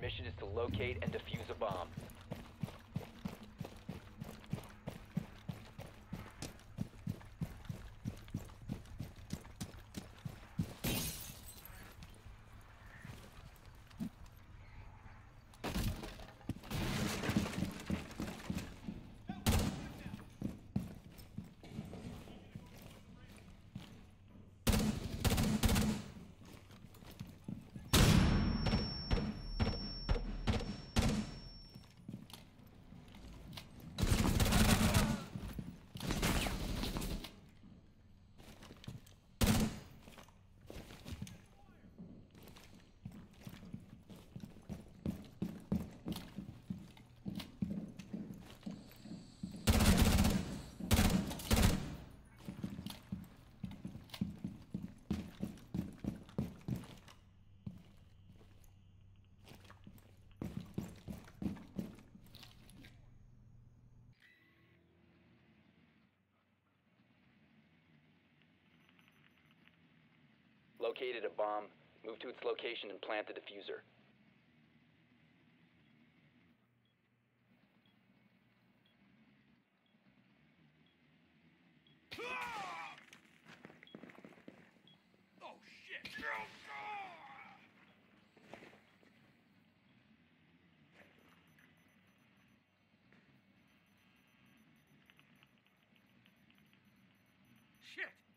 Mission is to locate and defuse a bomb. Located a bomb. Move to its location and plant the defuser. Oh shit! Shit!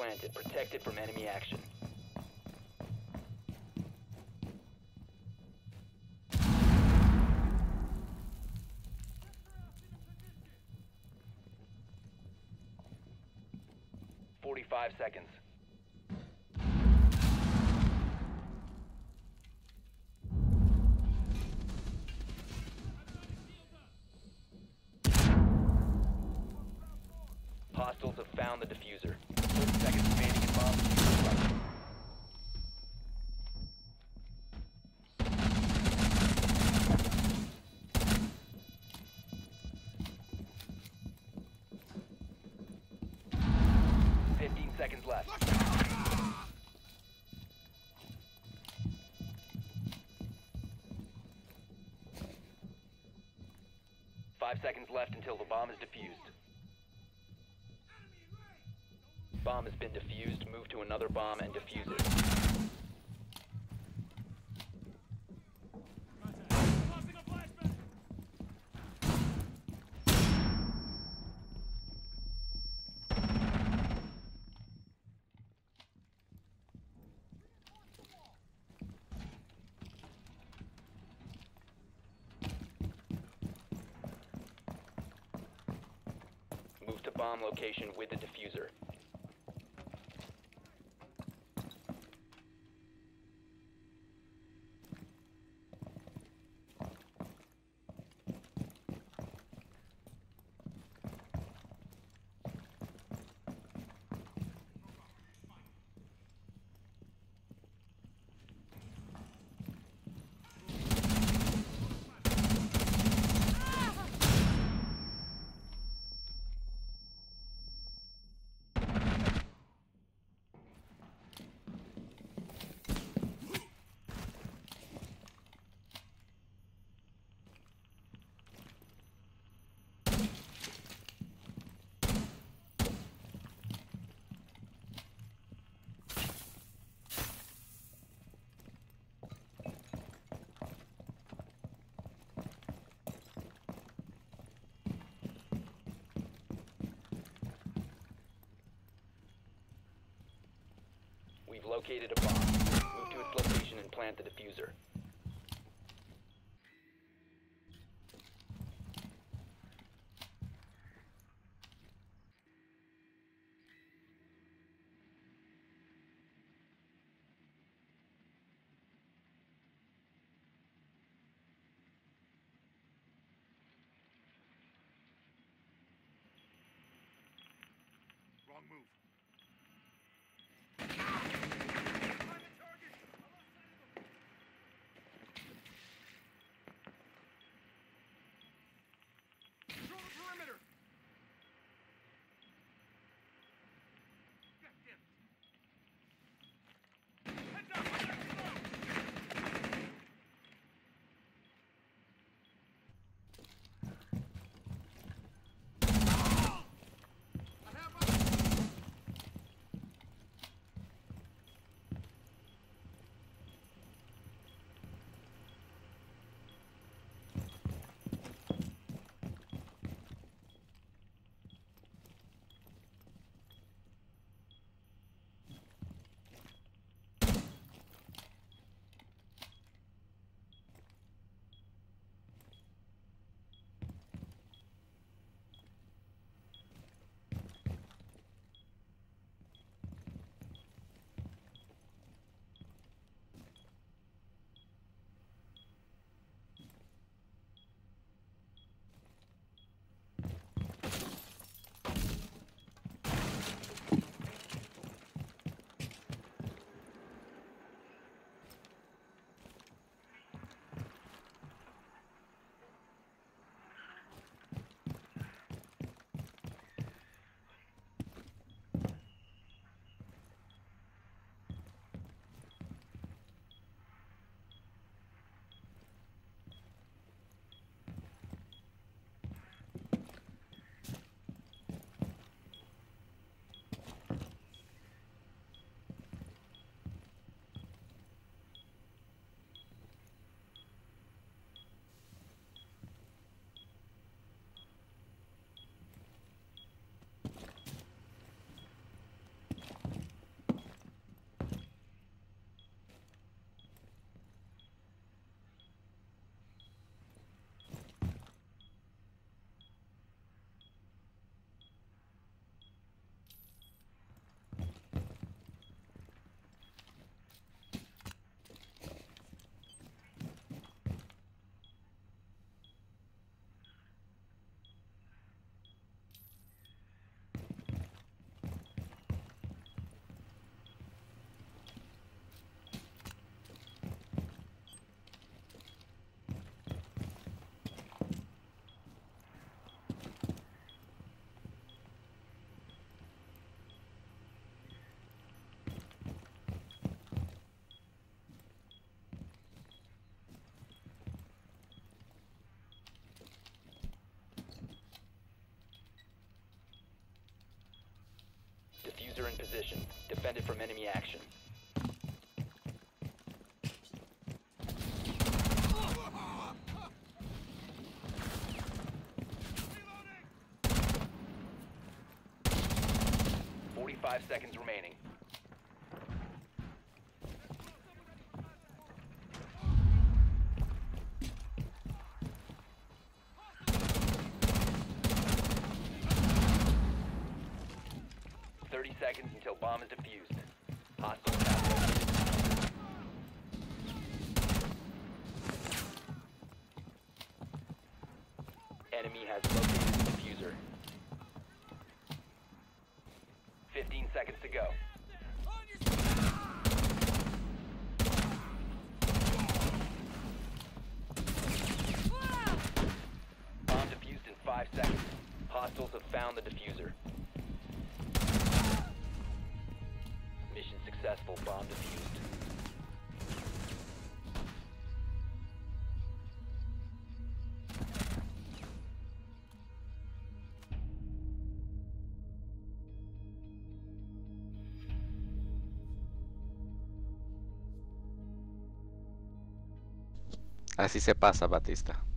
Planted. Protect it from enemy action. Forty-five seconds. Hostiles have found the defuser. Five seconds left until the bomb is defused. Bomb has been defused. Move to another bomb and defuse it. Bomb location with the defuser. We've located a bomb. Move to its location and plant the defuser. Position. Defend it from enemy action. Forty-five seconds remaining. Seconds until bomb is defused. Defuser. Enemy has located the defuser. Fifteen seconds to go. Bomb defused in five seconds. Hostiles have found the defuser. Successful. Así se pasa, Batista.